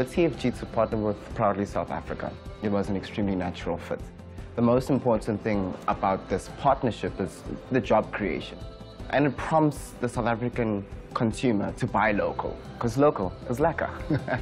but TFG to partner with Proudly South Africa, it was an extremely natural fit. The most important thing about this partnership is the job creation. And it prompts the South African consumer to buy local, because local is lekker.